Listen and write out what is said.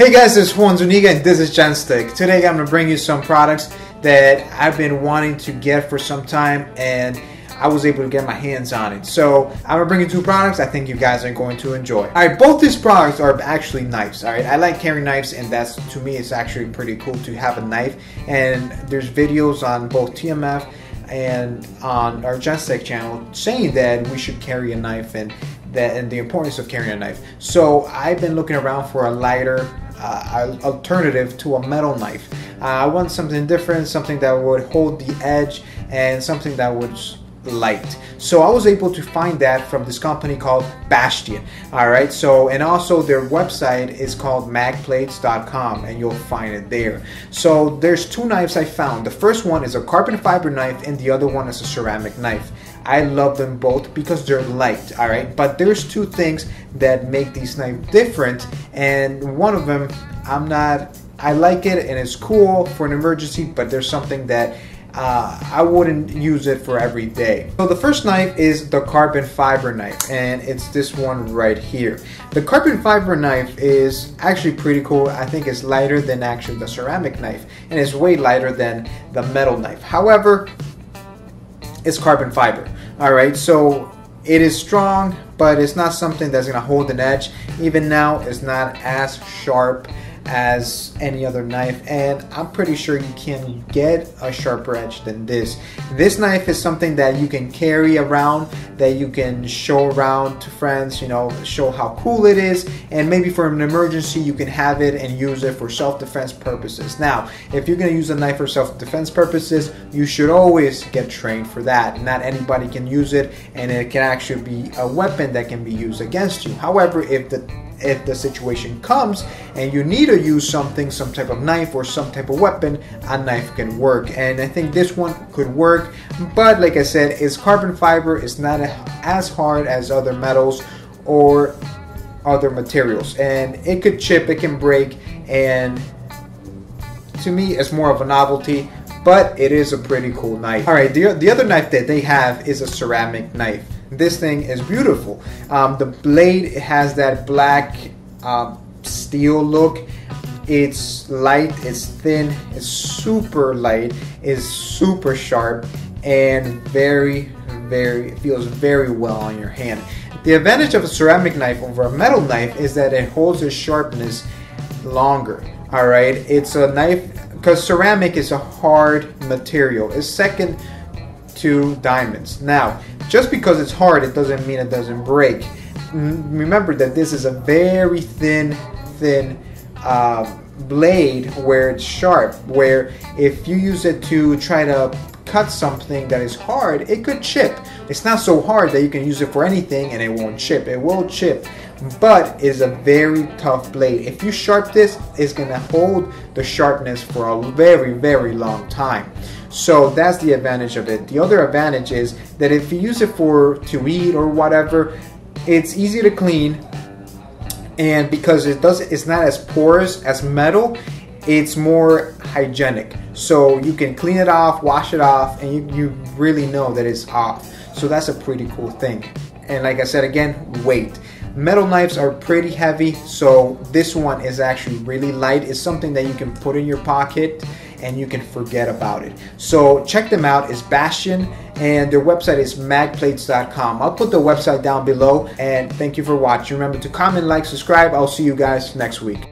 Hey guys, is Juan Zuniga and this is Gents Tech. Today I'm going to bring you some products that I've been wanting to get for some time and I was able to get my hands on it. So I'm gonna bring you two products I think you guys are going to enjoy. Alright, both these products are actually knives. Alright, I like carrying knives and that's to me it's actually pretty cool to have a knife. And there's videos on both TMF and on our Gents Tech channel saying that we should carry a knife and that and the importance of carrying a knife. So I've been looking around for a lighter uh, alternative to a metal knife. Uh, I want something different, something that would hold the edge, and something that would light. So I was able to find that from this company called Bastion. All right. So and also their website is called magplates.com and you'll find it there. So there's two knives I found. The first one is a carbon fiber knife and the other one is a ceramic knife. I love them both because they're light, all right? But there's two things that make these knives different and one of them I'm not I like it and it's cool for an emergency, but there's something that uh, I wouldn't use it for every day. So the first knife is the carbon fiber knife and it's this one right here. The carbon fiber knife is actually pretty cool. I think it's lighter than actually the ceramic knife and it's way lighter than the metal knife. However, it's carbon fiber. All right, so it is strong, but it's not something that's gonna hold an edge. Even now, it's not as sharp as any other knife and I'm pretty sure you can get a sharper edge than this. This knife is something that you can carry around that you can show around to friends, you know, show how cool it is and maybe for an emergency you can have it and use it for self-defense purposes. Now, if you're going to use a knife for self-defense purposes, you should always get trained for that. Not anybody can use it and it can actually be a weapon that can be used against you. However, if the if the situation comes and you need to use something, some type of knife or some type of weapon, a knife can work. And I think this one could work, but like I said, it's carbon fiber, it's not as hard as other metals or other materials. And it could chip, it can break, and to me, it's more of a novelty but it is a pretty cool knife. All right, the, the other knife that they have is a ceramic knife. This thing is beautiful. Um, the blade has that black uh, steel look. It's light, it's thin, it's super light, it's super sharp, and very, very, feels very well on your hand. The advantage of a ceramic knife over a metal knife is that it holds its sharpness longer. All right, it's a knife because ceramic is a hard material. It's second to diamonds. Now, just because it's hard, it doesn't mean it doesn't break. Remember that this is a very thin, thin uh, blade where it's sharp. Where if you use it to try to cut something that is hard, it could chip. It's not so hard that you can use it for anything and it won't chip. It will chip, but is a very tough blade. If you sharp this, it's gonna hold the sharpness for a very, very long time. So that's the advantage of it. The other advantage is that if you use it for to eat or whatever, it's easy to clean and because it does it's not as porous as metal, it's more hygienic. So you can clean it off, wash it off, and you, you really know that it's off. So that's a pretty cool thing. And like I said again, weight. Metal knives are pretty heavy, so this one is actually really light. It's something that you can put in your pocket and you can forget about it. So check them out. It's Bastion and their website is magplates.com. I'll put the website down below and thank you for watching. Remember to comment, like, subscribe. I'll see you guys next week.